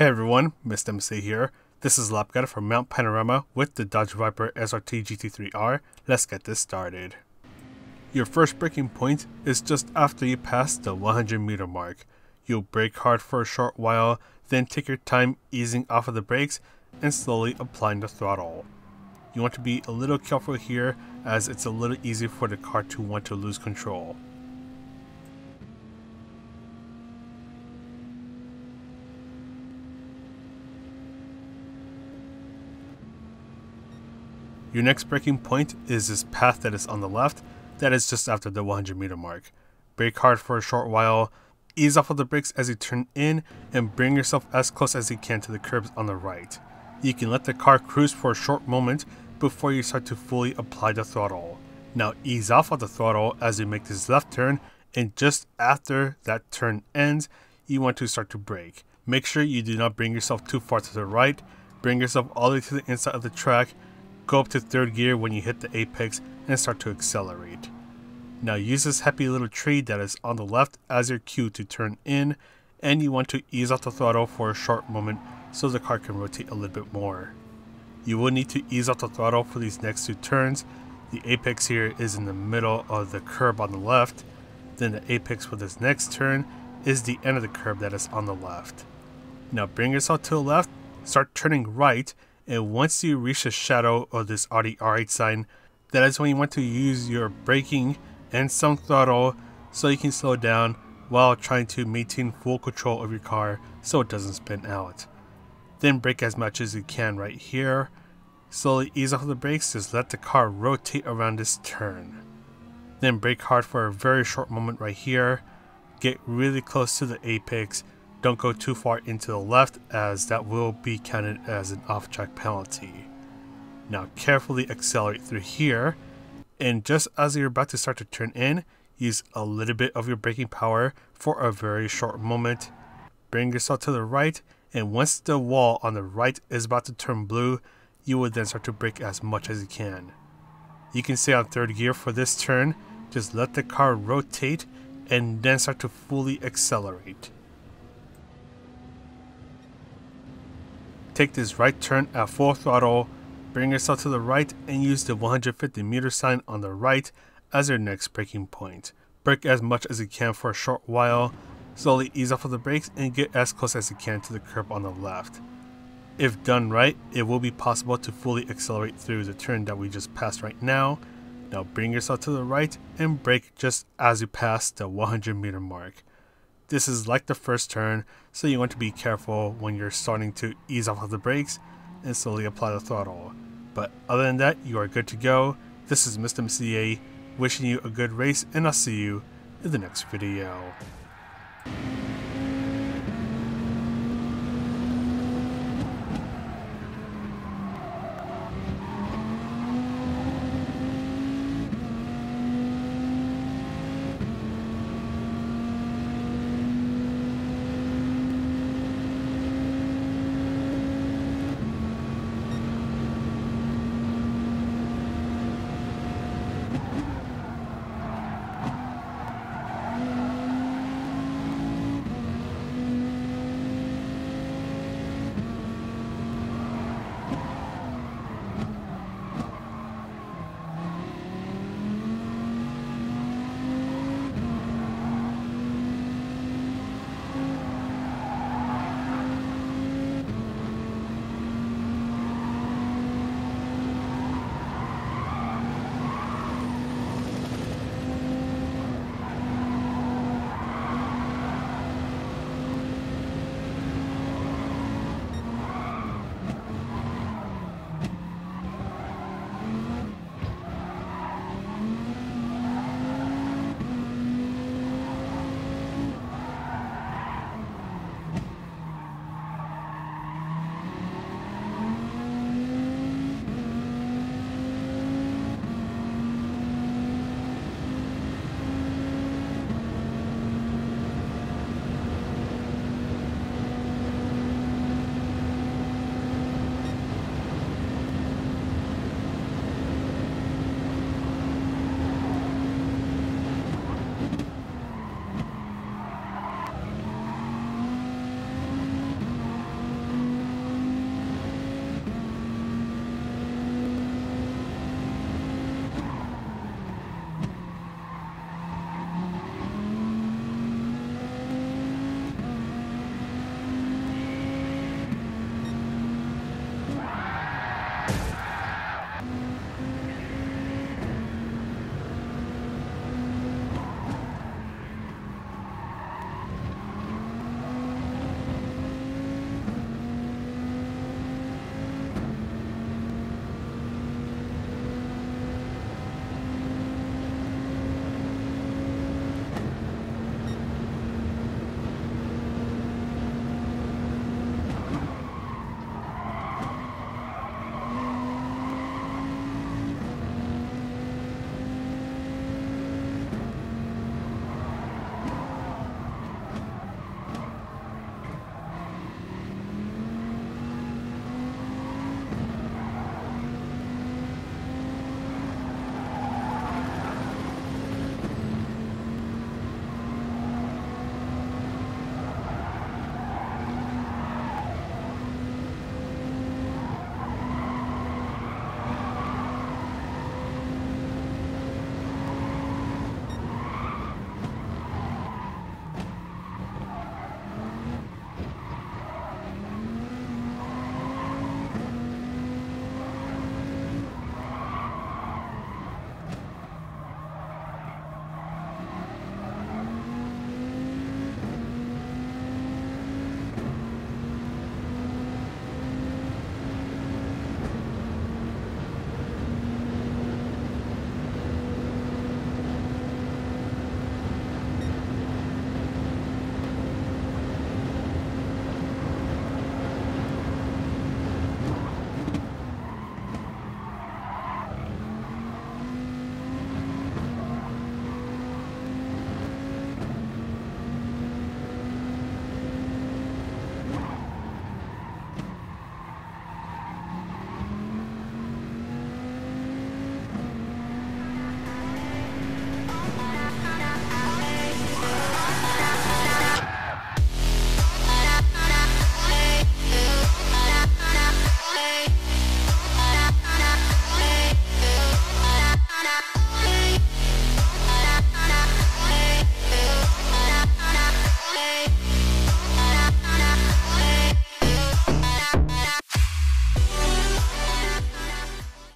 Hey everyone, Mr. MC here. This is Lap Guide from Mount Panorama with the Dodge Viper SRT GT3R. Let's get this started. Your first braking point is just after you pass the 100 meter mark. You'll brake hard for a short while, then take your time easing off of the brakes and slowly applying the throttle. You want to be a little careful here as it's a little easy for the car to want to lose control. Your next braking point is this path that is on the left, that is just after the 100 meter mark. Brake hard for a short while, ease off of the brakes as you turn in, and bring yourself as close as you can to the curbs on the right. You can let the car cruise for a short moment before you start to fully apply the throttle. Now ease off of the throttle as you make this left turn, and just after that turn ends, you want to start to brake. Make sure you do not bring yourself too far to the right, bring yourself all the way to the inside of the track, Go up to third gear when you hit the apex and start to accelerate. Now use this happy little tree that is on the left as your cue to turn in and you want to ease off the throttle for a short moment so the car can rotate a little bit more. You will need to ease off the throttle for these next two turns. The apex here is in the middle of the curb on the left. Then the apex for this next turn is the end of the curb that is on the left. Now bring yourself to the left, start turning right and once you reach the shadow of this R8 sign, that is when you want to use your braking and some throttle so you can slow down while trying to maintain full control of your car so it doesn't spin out. Then brake as much as you can right here. Slowly ease off the brakes, just let the car rotate around this turn. Then brake hard for a very short moment right here. Get really close to the apex don't go too far into the left as that will be counted as an off-track penalty. Now carefully accelerate through here and just as you're about to start to turn in, use a little bit of your braking power for a very short moment. Bring yourself to the right and once the wall on the right is about to turn blue, you will then start to brake as much as you can. You can stay on third gear for this turn, just let the car rotate and then start to fully accelerate. Take this right turn at full throttle, bring yourself to the right and use the 150 meter sign on the right as your next braking point. Brake as much as you can for a short while, slowly ease off of the brakes and get as close as you can to the curb on the left. If done right, it will be possible to fully accelerate through the turn that we just passed right now. Now bring yourself to the right and brake just as you pass the 100 meter mark. This is like the first turn, so you want to be careful when you're starting to ease off of the brakes and slowly apply the throttle. But other than that, you are good to go. This is Mistah MCA wishing you a good race and I'll see you in the next video.